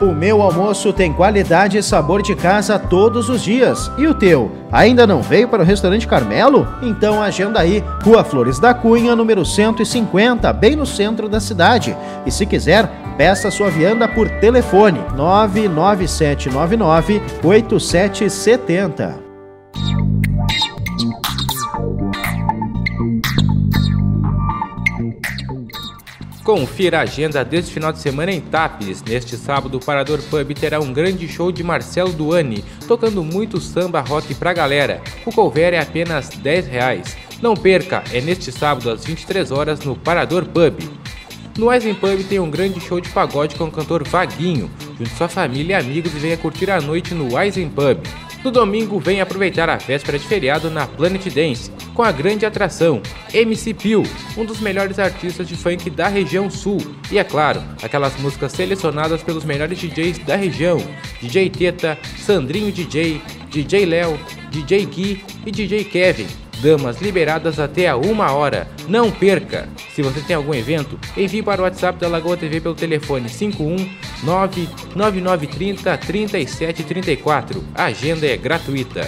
O meu almoço tem qualidade e sabor de casa todos os dias. E o teu? Ainda não veio para o restaurante Carmelo? Então agenda aí, Rua Flores da Cunha, número 150, bem no centro da cidade. E se quiser, peça sua vianda por telefone 99799 8770. Confira a agenda deste final de semana em Tapes. Neste sábado, o Parador Pub terá um grande show de Marcelo Duani, tocando muito samba rock pra galera. O cover é apenas 10 reais. Não perca, é neste sábado às 23 horas no Parador Pub. No Eisen Pub tem um grande show de pagode com o cantor Vaguinho. Junte sua família e amigos e venha curtir a noite no Eisen Pub. No domingo, venha aproveitar a véspera de feriado na Planet Dance com a grande atração MC Pio, um dos melhores artistas de funk da região sul. E é claro, aquelas músicas selecionadas pelos melhores DJs da região: DJ Teta, Sandrinho DJ, DJ Léo, DJ Gui e DJ Kevin. Damas liberadas até a uma hora. Não perca! Se você tem algum evento, envie para o WhatsApp da Lagoa TV pelo telefone 519 9930 3734. A agenda é gratuita.